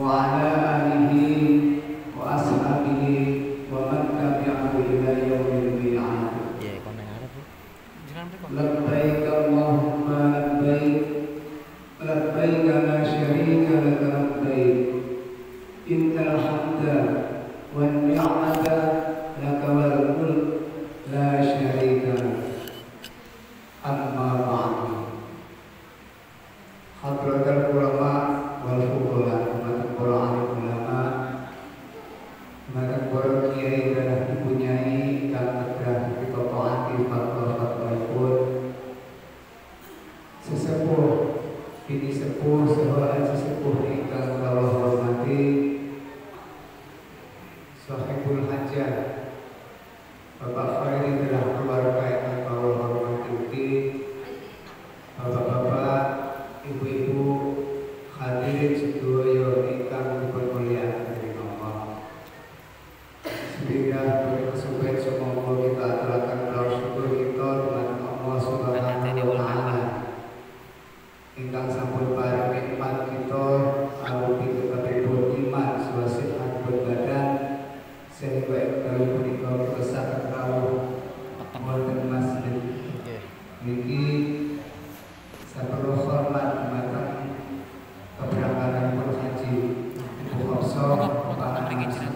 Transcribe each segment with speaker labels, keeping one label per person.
Speaker 1: وعلى آله وأصحابه ومن تبعه إلى يوم
Speaker 2: البيعة
Speaker 1: لبيك اللهم لبيك لبيك لا شريك لك لبيك
Speaker 3: двигателя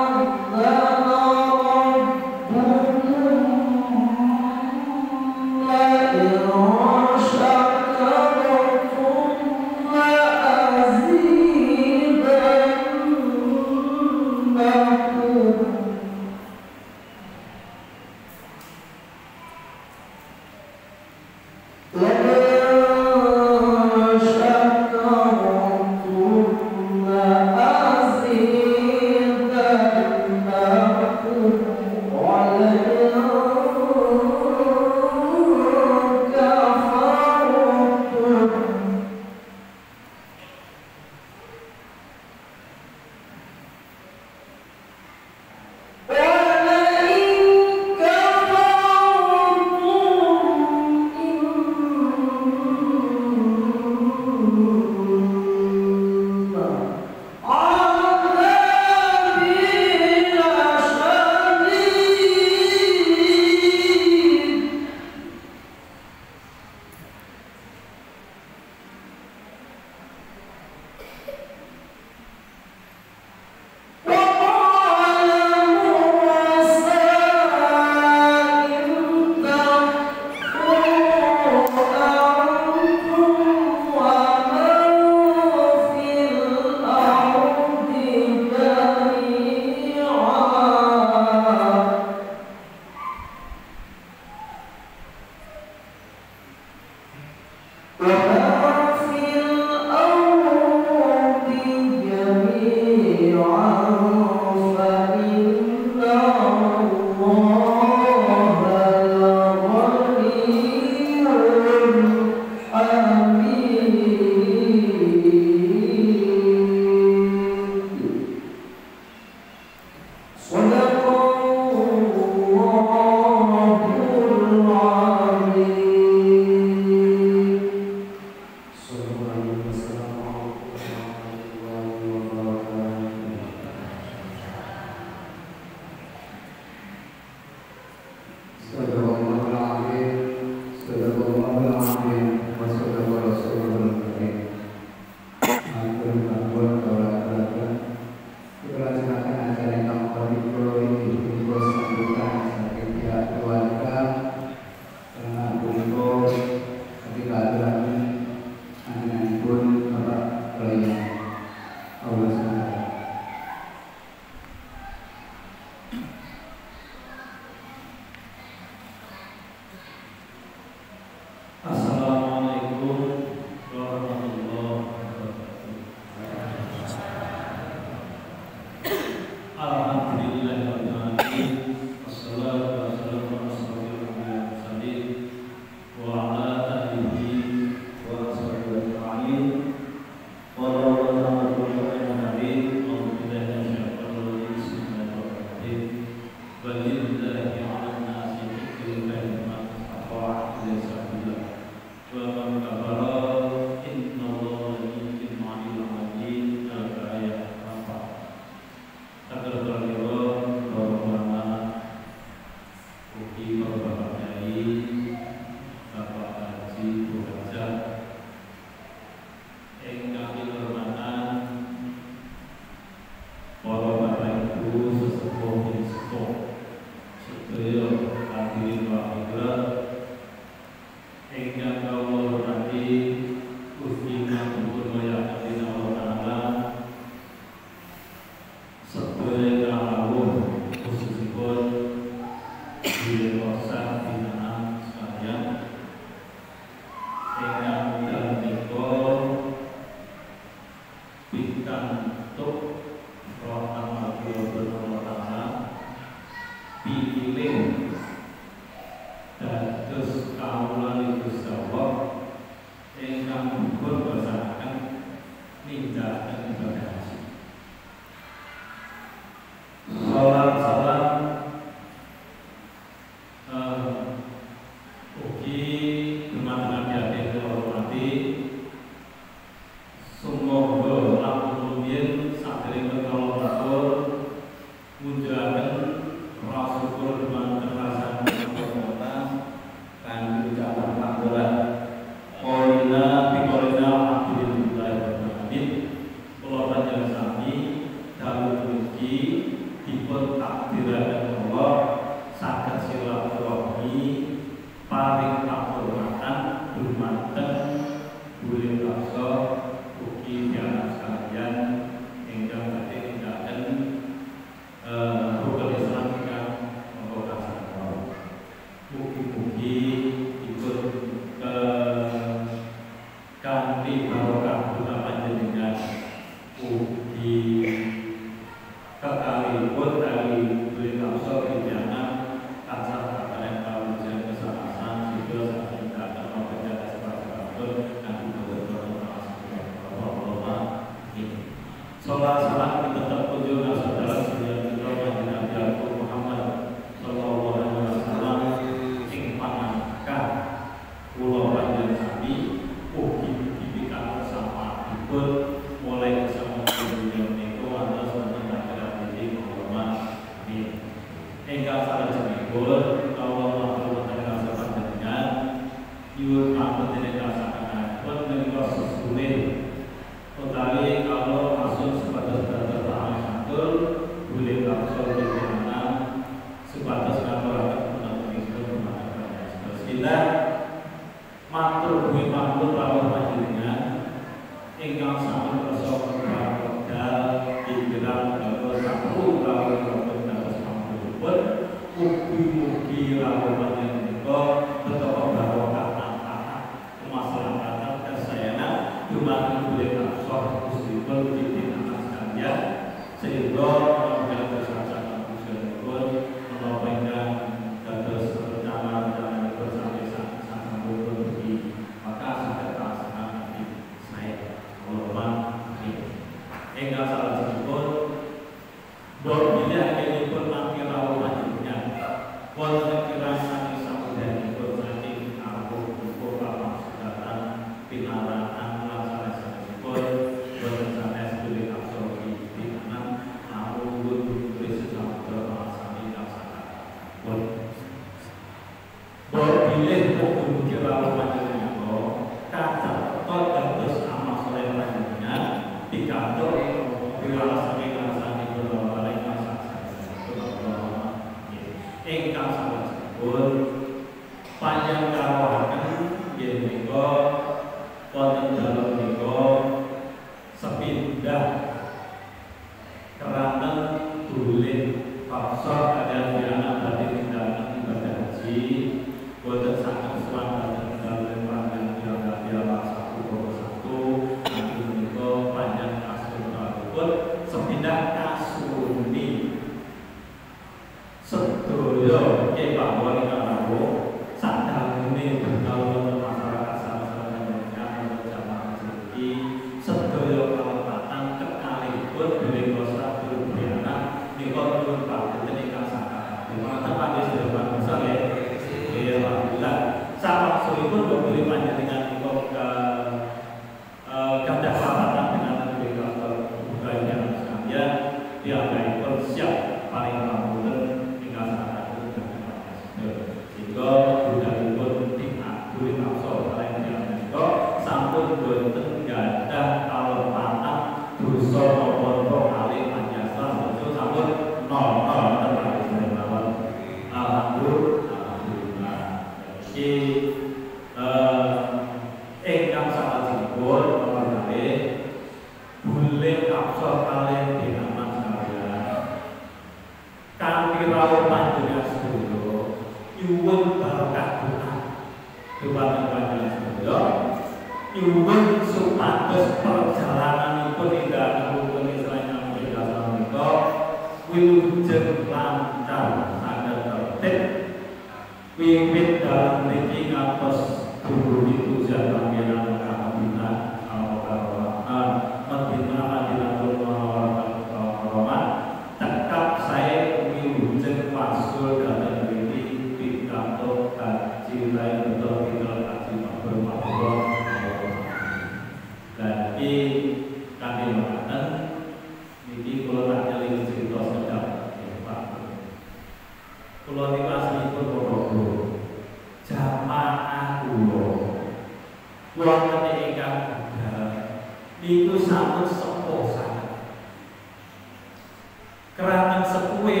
Speaker 3: sekue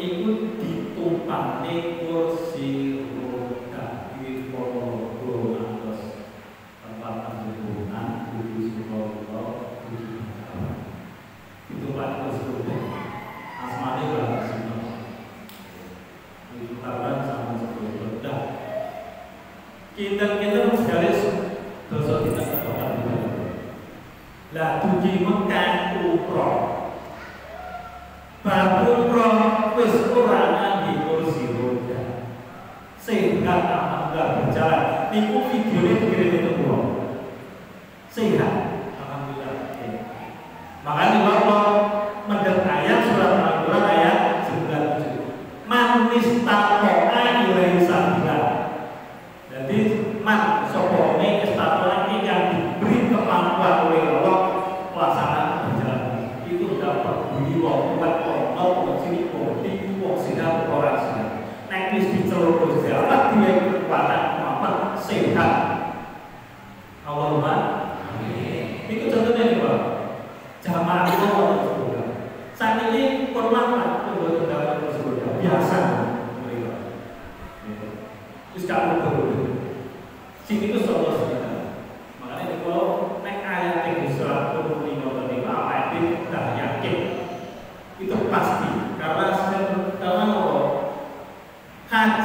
Speaker 3: ikut ditumpangi kursi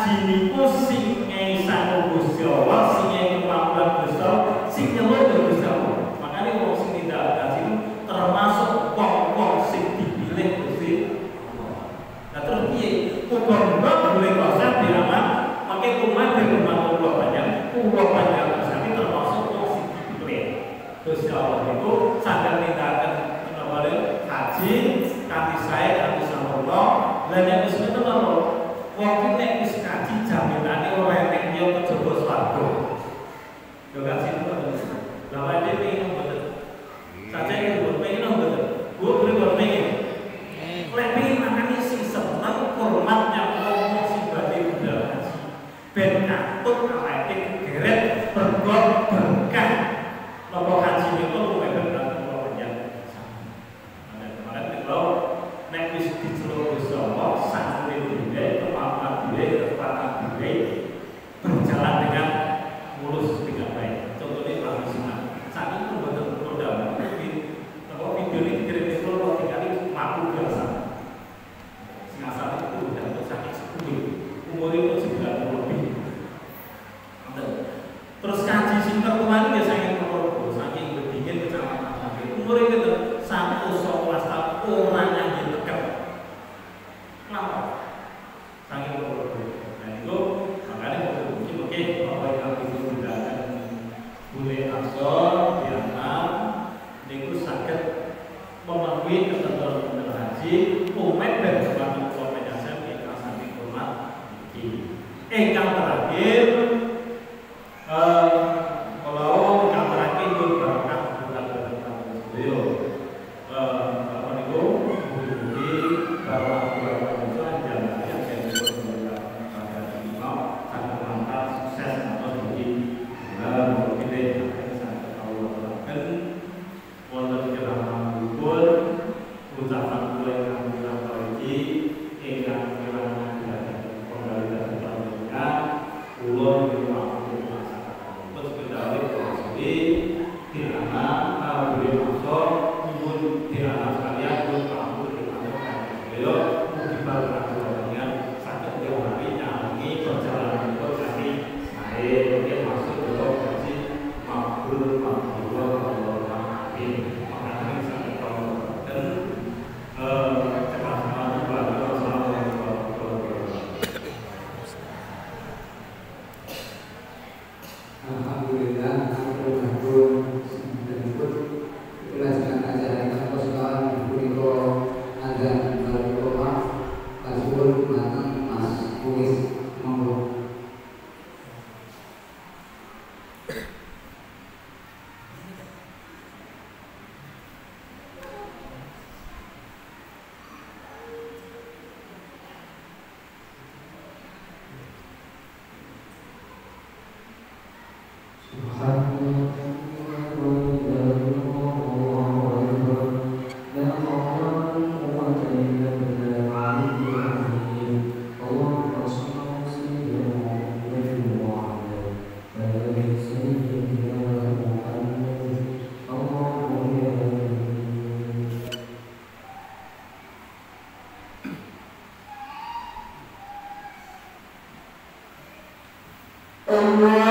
Speaker 3: sini niku sing ngei sangu Gusti Allah, sing ngei kemampuan Gusti Allah, sing nyeluk Gusti Allah. Makane termasuk Yeah.
Speaker 4: Oh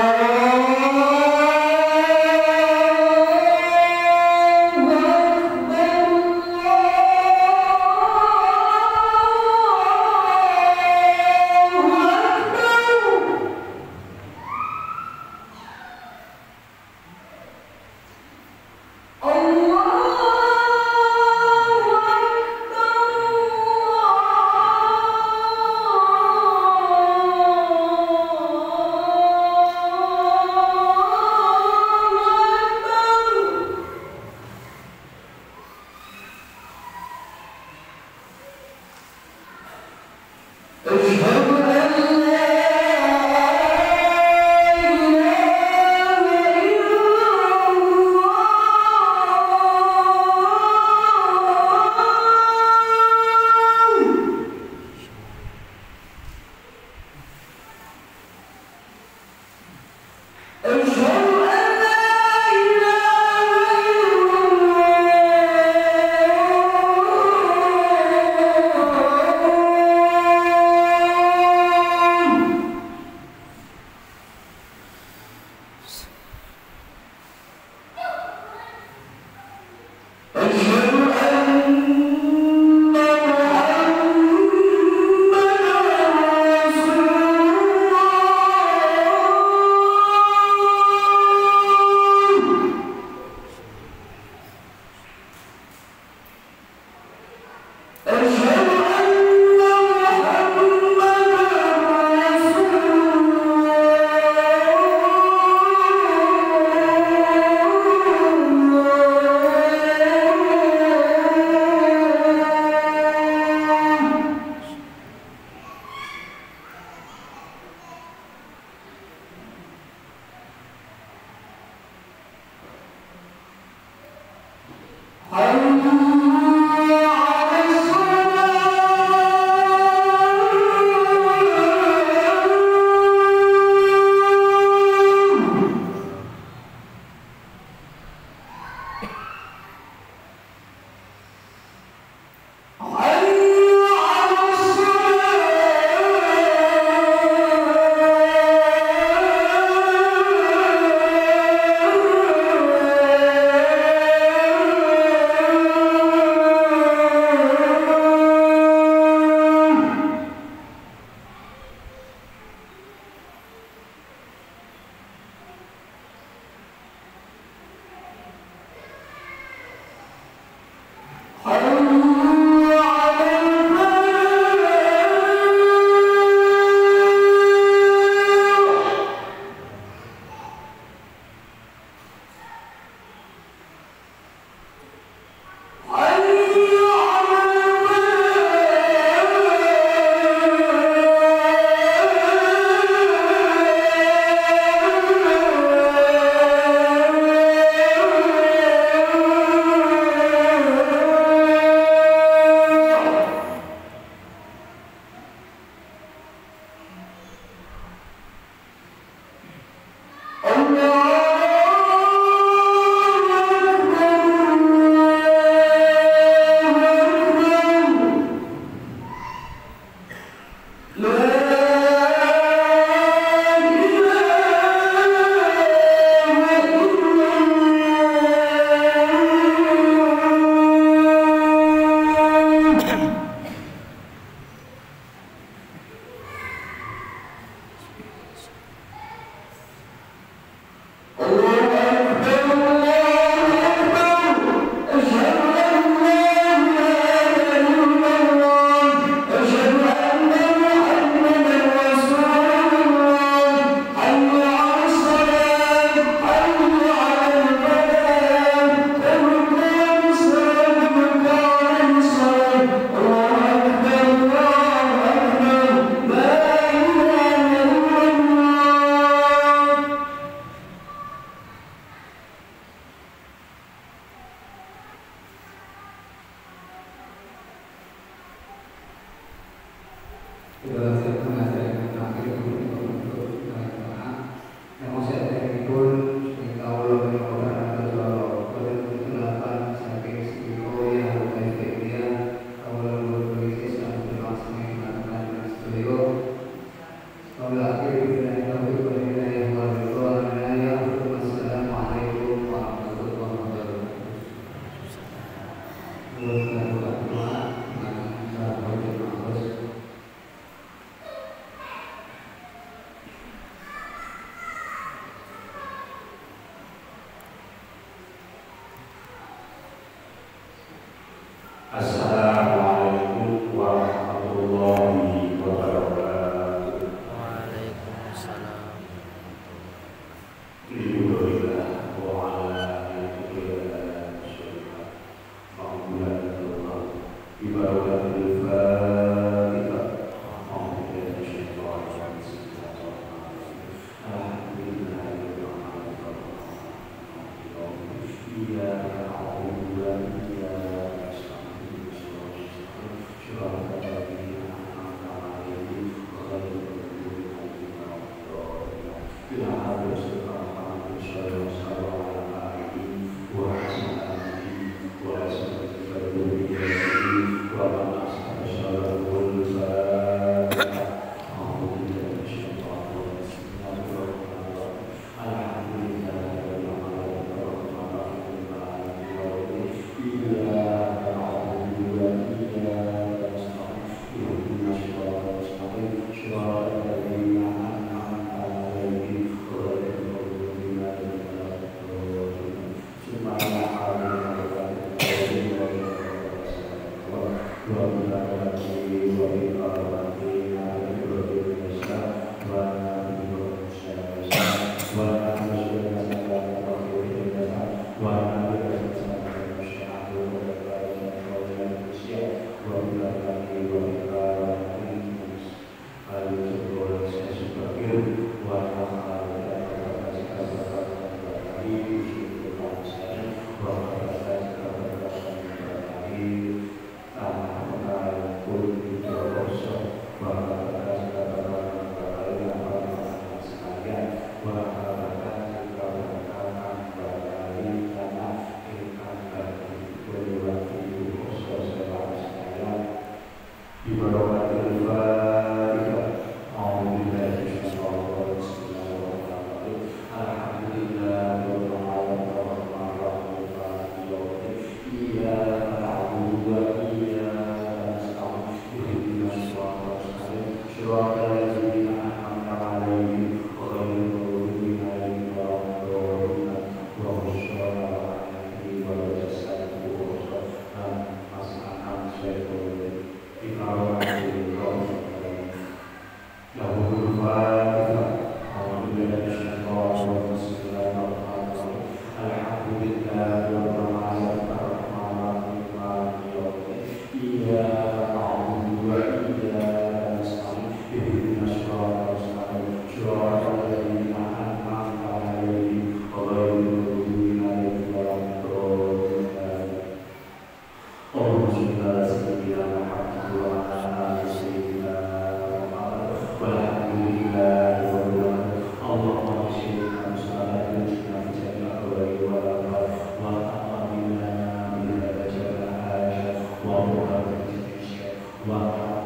Speaker 2: Amen.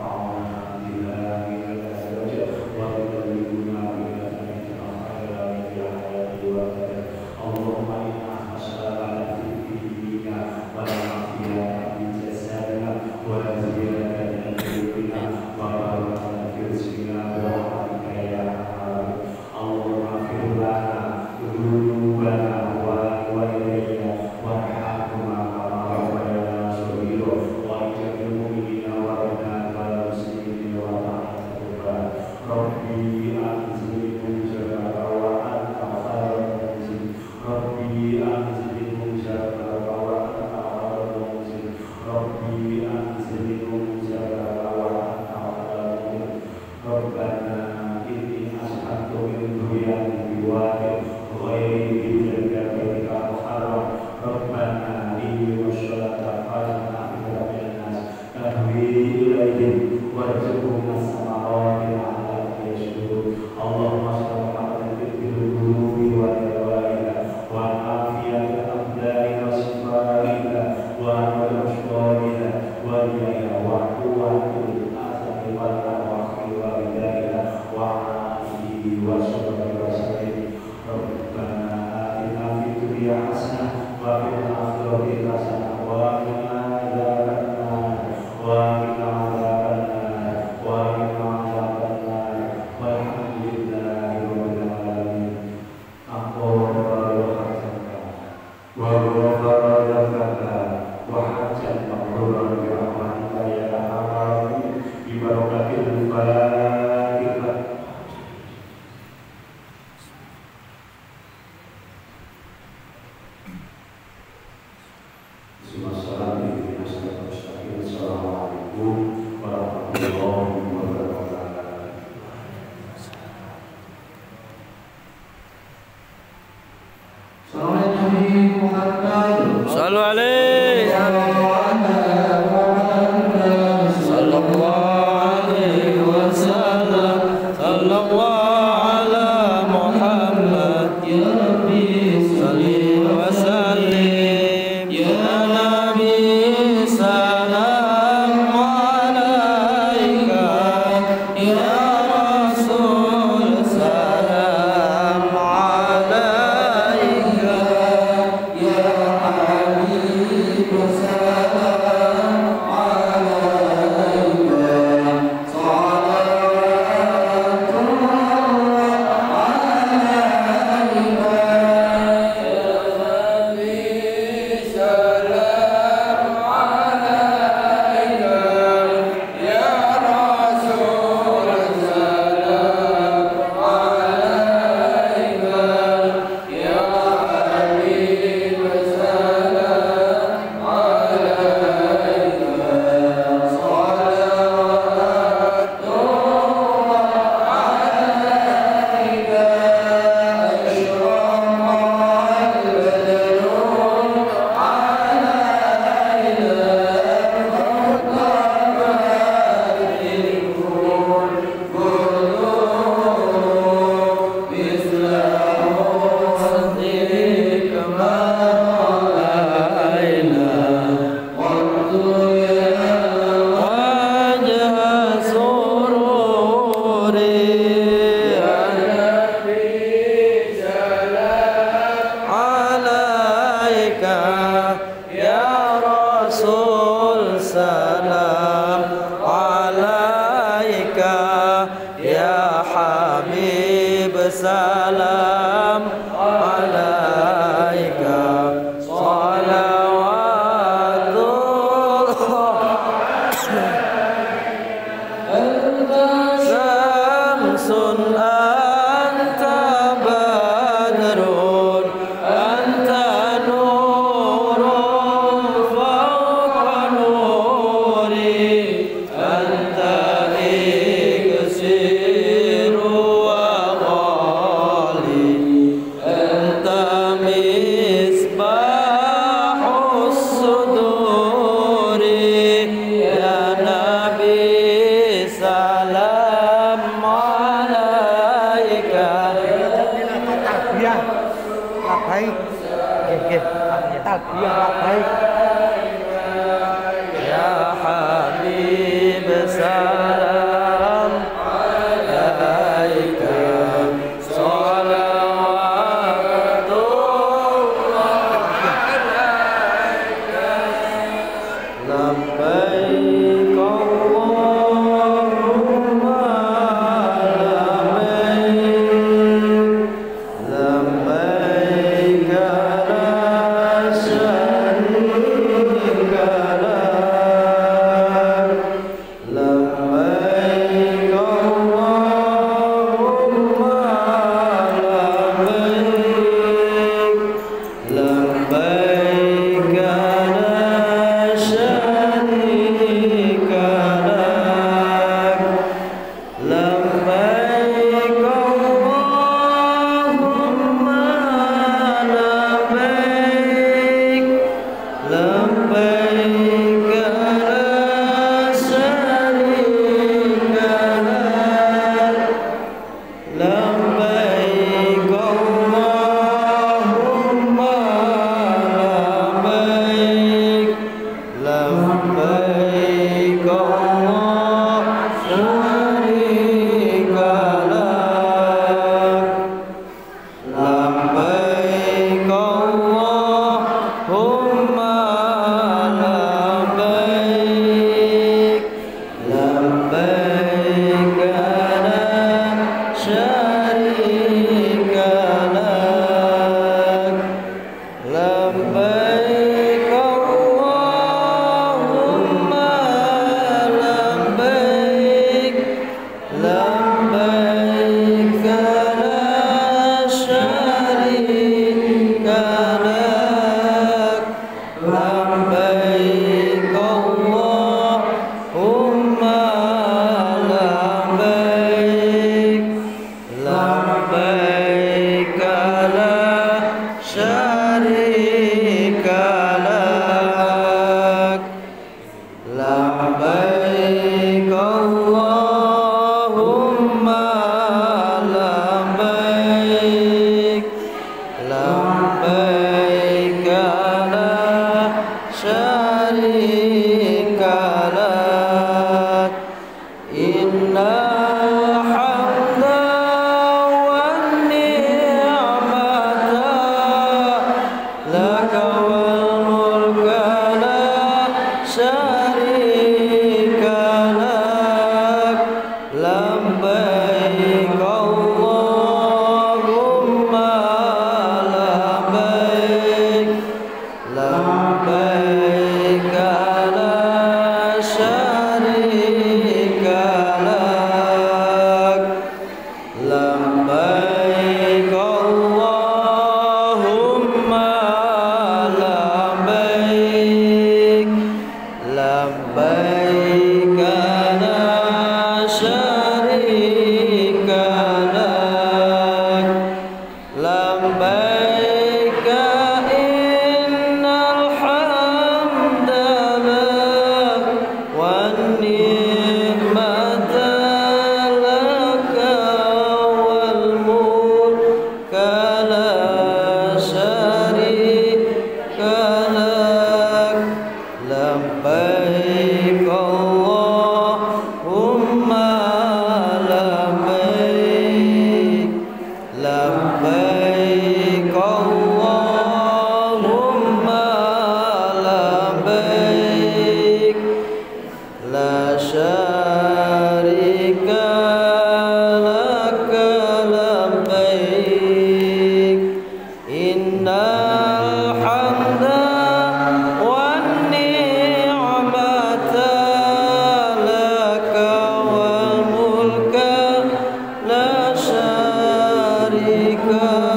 Speaker 2: Maker.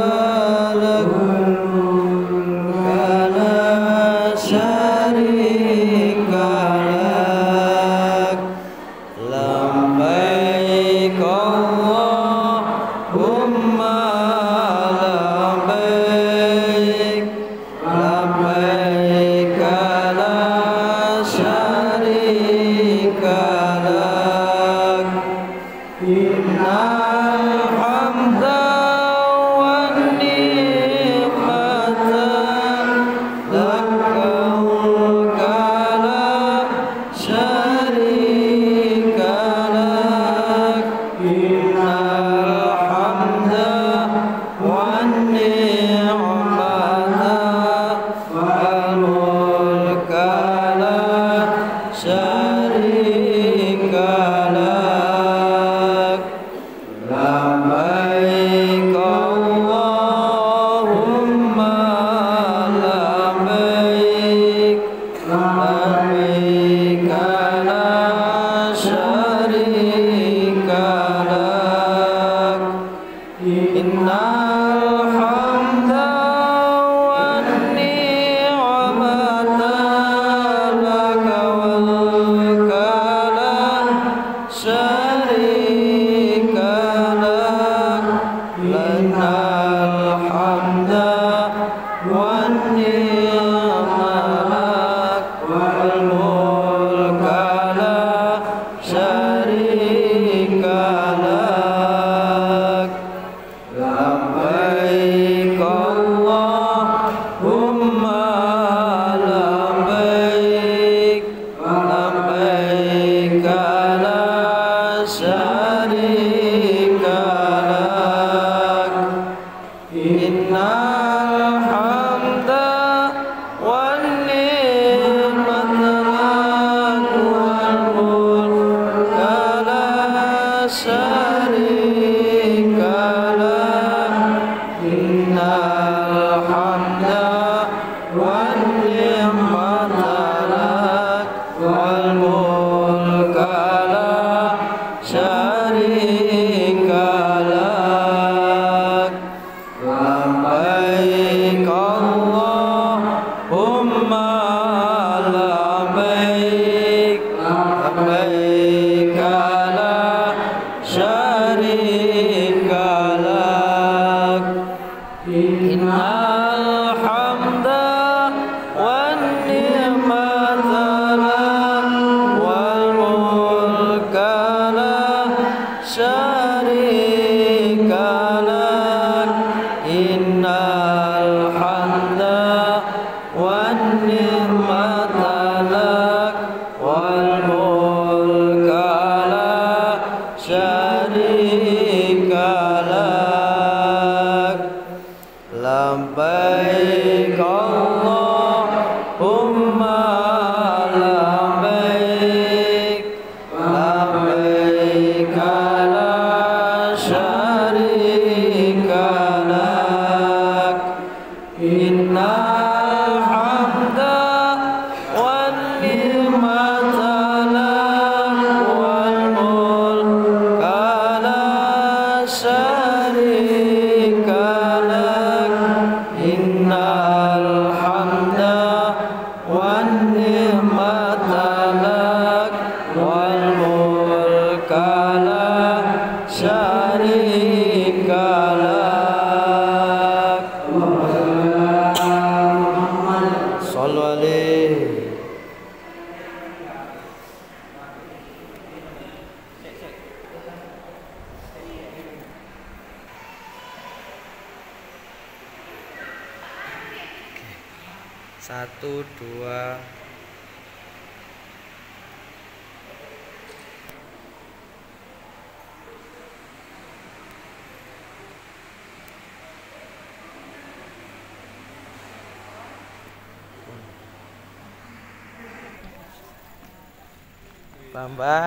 Speaker 2: One is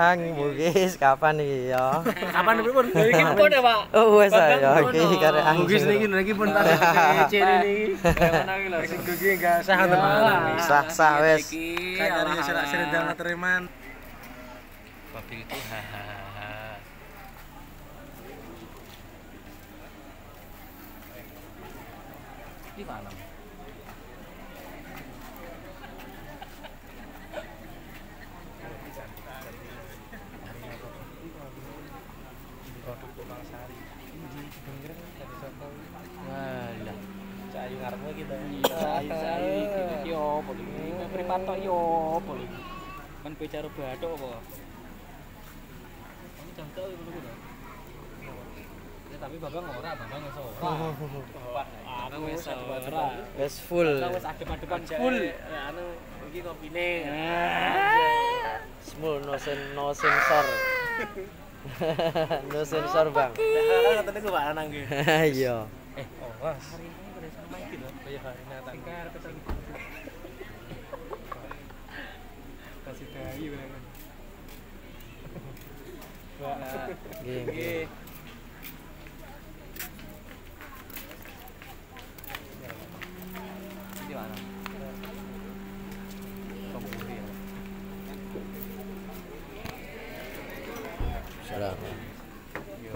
Speaker 2: Bambang, Bugis, kapan nih ya?
Speaker 5: Kapan pun? Iki pun ya, Pak.
Speaker 2: Oh, wes ya, iki karek angin.
Speaker 5: niki niki pun tak kece niki. Mana iki lho. Sing iki enggak sah teman.
Speaker 2: Sah sah wes.
Speaker 5: Kaya serak serendang teriman.
Speaker 6: Babil itu hahaha. Di mana? Kan kowe cara bathuk apa? Kamu jam tau ngono kuwi. Ya tapi Babang ora, Babang wis ora. Aku wis ora.
Speaker 2: Wes full.
Speaker 6: Wis adep-adepan full. Ya anu iki kopine.
Speaker 2: Small no sen no sensor. no sensor, Bang.
Speaker 5: Katanya gue Pak Anang.
Speaker 2: Iya.
Speaker 5: Eh, oh. Hari ini pada sana main gitu. Kayak hari ini tak
Speaker 2: Nggih, nggih.
Speaker 6: Di mana? Komputer ya.
Speaker 2: Salam.
Speaker 6: Yo.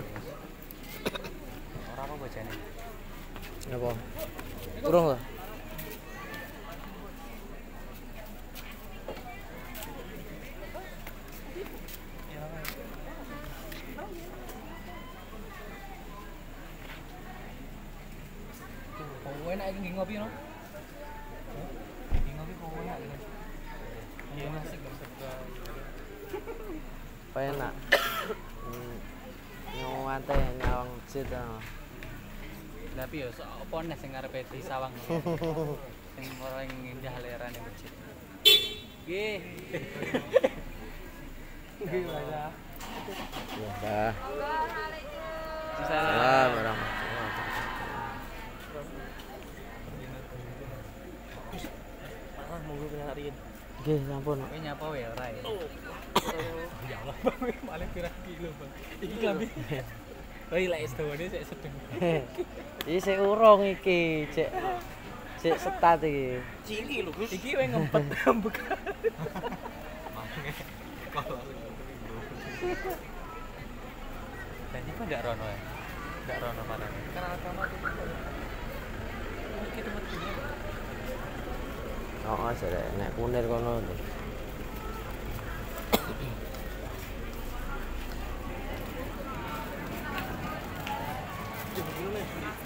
Speaker 6: Ora apa bojane.
Speaker 2: Apa? Urung lah.
Speaker 6: Tapi sok apa nih sing ngarepe di sawang. Sing paling indah lerane masjid. Nggih. Nggih.
Speaker 2: Ya, Mbah.
Speaker 6: Salam.
Speaker 2: Salam warahmatullahi wabarakatuh.
Speaker 5: Monggo kena hari ini.
Speaker 2: Nggih, sampun.
Speaker 6: Kowe nyapa wae ora ya?
Speaker 5: Ya Allah. Malah pirang kilo, Bang. Iki klambi. Oh, iya, es dawane sik sedeng.
Speaker 2: Iki sik urung iki, cek cek setat iki.
Speaker 5: Cili lho, Gus. Iki wae ngempet ambek.
Speaker 6: Dan ini kan ndak rono ya? Ndak rono panane. Kan ana rono itu. Iki tempat ini.
Speaker 2: Oh, jare nek kunir kono. 之类的。